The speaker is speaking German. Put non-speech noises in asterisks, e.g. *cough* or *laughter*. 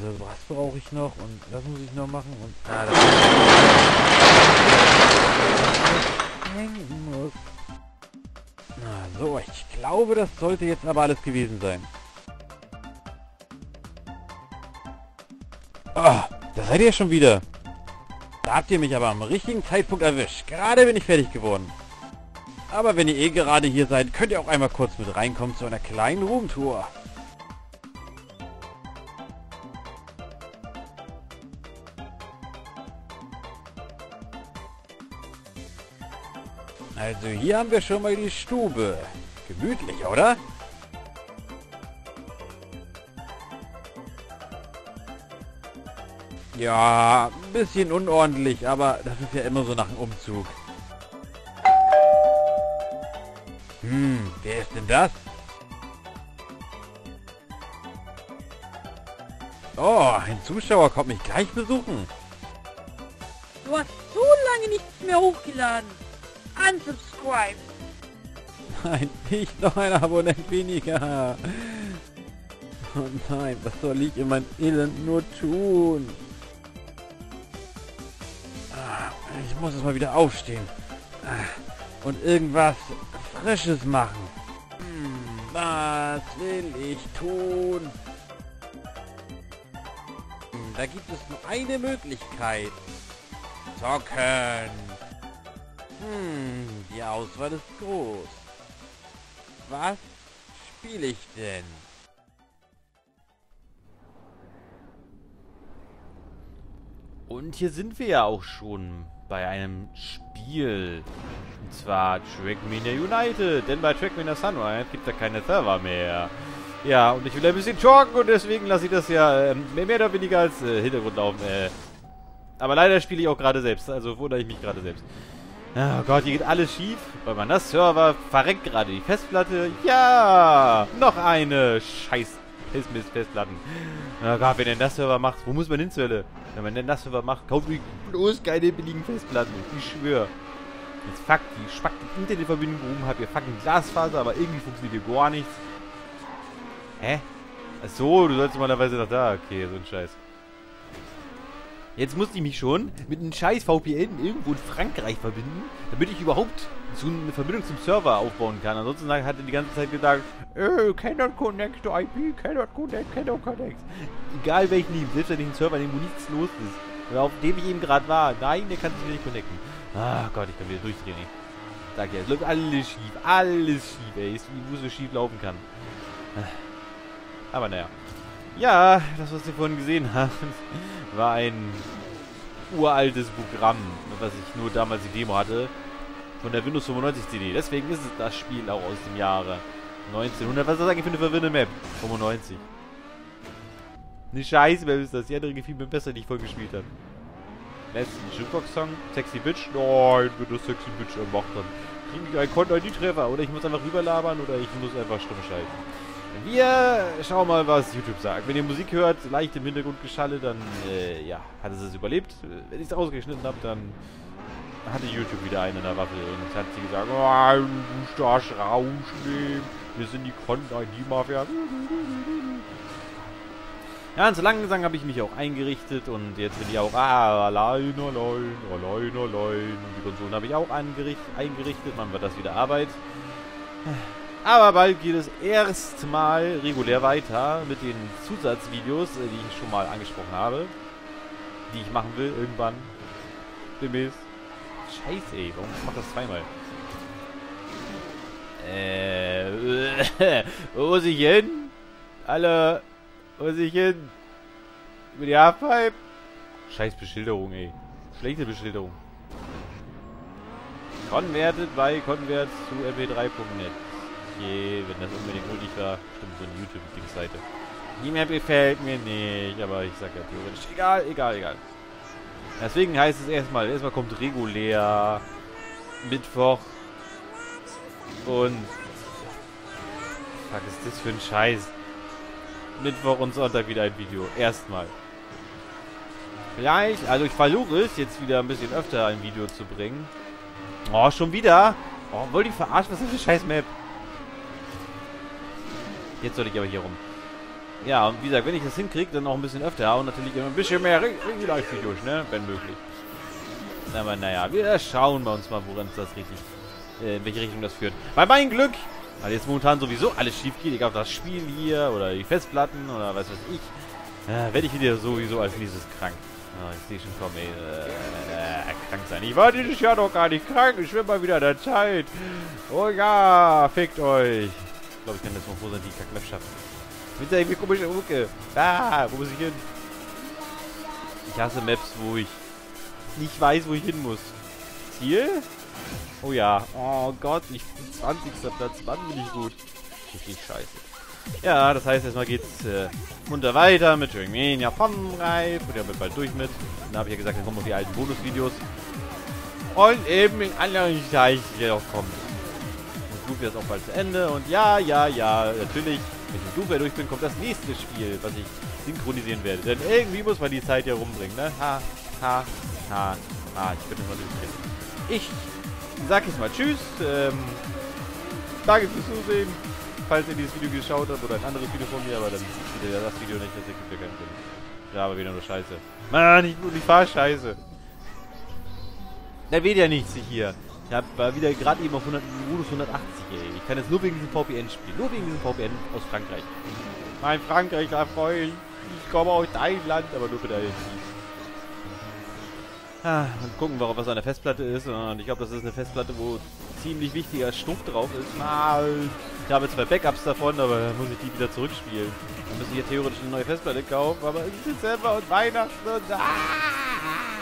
Also was brauche ich noch und das muss ich noch machen und ah, das muss. Na so, ich glaube, das sollte jetzt aber alles gewesen sein. Ah, da seid ihr schon wieder. Da habt ihr mich aber am richtigen Zeitpunkt erwischt. Gerade bin ich fertig geworden. Aber wenn ihr eh gerade hier seid, könnt ihr auch einmal kurz mit reinkommen zu einer kleinen Roomtour. Also hier haben wir schon mal die Stube. Gemütlich, oder? Ja, ein bisschen unordentlich, aber das ist ja immer so nach dem Umzug. Hm, wer ist denn das? Oh, ein Zuschauer kommt mich gleich besuchen. Du hast so lange nichts mehr hochgeladen. Unsubscribe. Nein, nicht noch ein Abonnent weniger. Oh nein, was soll ich in mein Elend nur tun? Ah, Ich muss es mal wieder aufstehen. Ah, Und irgendwas Frisches machen. Hm, Was will ich tun? Hm, Da gibt es nur eine Möglichkeit. Zocken. Hm, die Auswahl ist groß. Was spiele ich denn? Und hier sind wir ja auch schon bei einem Spiel. Und zwar Trackmania United. Denn bei Trackmania Sunrise gibt es ja keine Server mehr. Ja, und ich will ein bisschen joggen und deswegen lasse ich das ja ähm, mehr oder weniger als äh, Hintergrund laufen. Äh. Aber leider spiele ich auch gerade selbst. Also wundere ich mich gerade selbst. Oh Gott, hier geht alles schief. Bei meiner Server verreckt gerade die Festplatte. Ja! Noch eine. Scheiß Pissmist Festplatten. Oh Gott, wenn der das Server macht, wo muss man hin zur Hölle? Wenn man den das Server macht, kauft mich bloß keine billigen Festplatten. Ich schwöre. Jetzt fuck, die spackt die Internetverbindung rum, habt ihr fucking Glasfaser, aber irgendwie funktioniert hier gar nichts. Hä? Achso, du sollst normalerweise nach da. Okay, so ein Scheiß. Jetzt musste ich mich schon mit einem scheiß VPN irgendwo in Frankreich verbinden, damit ich überhaupt so eine Verbindung zum Server aufbauen kann. Ansonsten hat er die ganze Zeit gesagt, äh, cannot connect to IP, cannot connect, cannot connect. Egal welchen Name, selbst wenn ich einen Server nehme, wo nichts los ist, oder auf dem ich eben gerade war, nein, der kann sich nicht connecten. Ah Gott, ich kann wieder durchdrehen, ey. Sag ja, es läuft alles schief, alles schief, ey, ist wie so schief laufen kann. Aber naja. Ja, das, was ihr vorhin gesehen habt, war ein uraltes Programm, was ich nur damals die Demo hatte, von der Windows 95 CD. Deswegen ist es das Spiel auch aus dem Jahre 1900. Was ist das eigentlich für eine verwirrende Map? 95. Eine Scheiß-Map ist das. Die andere gefiel mir besser, die ich voll gespielt habe. Letzten Jukebox-Song. Sexy Bitch. Nein, wenn das Sexy Bitch macht, dann kriege ich ein Konto die Treffer. Oder ich muss einfach rüberlabern oder ich muss einfach stumm schalten. Wir schauen mal, was YouTube sagt. Wenn ihr Musik hört, leicht im Hintergrund geschalle, dann, äh, ja, hat es es überlebt. Wenn ich es ausgeschnitten habe, dann hatte YouTube wieder einen in der Waffel und hat sie gesagt, oh, du darfst rausnehmen. Wir sind die Content-ID-Mafia. Ja, und so langsam habe ich mich auch eingerichtet und jetzt bin ich auch ah, allein, allein, allein, allein. Und die Konsolen habe ich auch eingerichtet. Man wird das wieder Arbeit. Aber bald geht es erstmal regulär weiter mit den Zusatzvideos, äh, die ich schon mal angesprochen habe. Die ich machen will, irgendwann. Demnächst. Scheiße, ey. Warum macht das zweimal? Äh, *laughs* wo muss ich hin? Alle, wo muss ich hin? Über die Halfpipe? Scheiß Beschilderung, ey. Schlechte Beschilderung. Converted bei convert zu mp3.net. Okay, wenn das unbedingt nötig war. Stimmt, so eine YouTube-Dings-Seite. Die Map gefällt mir nicht, aber ich sag ja theoretisch. Egal, egal, egal. Deswegen heißt es erstmal, erstmal kommt regulär Mittwoch und fuck ist das für ein Scheiß? Mittwoch und Sonntag wieder ein Video. Erstmal. Vielleicht, also ich versuche es jetzt wieder ein bisschen öfter ein Video zu bringen. Oh, schon wieder? Oh, wollt ihr verarschen? Was ist das für scheiß Map? Jetzt soll ich aber hier rum. Ja, und wie gesagt, wenn ich das hinkriege, dann auch ein bisschen öfter und natürlich immer ein bisschen mehr Real-Life-Videos, ne? Wenn möglich. Aber naja, wir schauen bei uns mal, woran das richtig, äh, in welche Richtung das führt. Bei meinem Glück, weil jetzt momentan sowieso alles schief geht, egal ob das Spiel hier oder die Festplatten oder was weiß ich, äh, werde ich wieder sowieso als nächstes krank. Oh, ich sehe schon kommen, ey, äh, äh, krank sein. Ich war dieses Jahr doch gar nicht krank, ich bin mal wieder der Zeit. Oh ja, fickt euch. Ich glaube, ich kann jetzt mal froh sein, die Kackmap schaffen. Mit der irgendwie komische Mucke. Ah, wo muss ich hin? Ich hasse Maps, wo ich nicht weiß, wo ich hin muss. Ziel? Oh ja. Oh Gott, ich bin 20. Platz. Wann bin ich gut? Richtig scheiße. Ja, das heißt, erstmal geht's äh, munter weiter mit Trackmania Pommenreif. Und ja, bin bald durch mit. Dann habe ich ja gesagt, dann kommen noch die alten Bonusvideos. Und eben in anderen Zeichen auch kommt. Goofy ist auch bald zu Ende. Und ja, ja, ja, natürlich wenn ich mit Doomware durch bin, kommt das nächste Spiel, was ich synchronisieren werde. Denn irgendwie muss man die Zeit ja rumbringen, ne? Ha, ha, ha, ha. Ich bin immer durchdrehen. Ich sag jetzt mal Tschüss. Ähm, danke fürs Zusehen. Falls ihr dieses Video geschaut habt oder ein anderes Video von mir, aber dann seht ihr das Video nicht, das ergibt ja keinen Sinn. Ja, aber wieder nur Scheiße. Mann, ich, ich fahr Scheiße. Der weht ja nichts hier. Ich hab, war wieder gerade eben auf 100, Modus 180, ey. Ich kann jetzt nur wegen diesem VPN spielen. Nur wegen diesem VPN aus Frankreich. Mein Frankreich, da freue ich. Komme aus dein Land, aber nur für dein Ah, und gucken, was an der Festplatte ist. Und ich glaube, das ist eine Festplatte, wo ziemlich wichtiger Stumpf drauf ist. ich habe zwei Backups davon, aber dann muss ich die wieder zurückspielen. Dann müssen ich hier theoretisch eine neue Festplatte kaufen, aber es ist Dezember und Weihnachten und... Ah!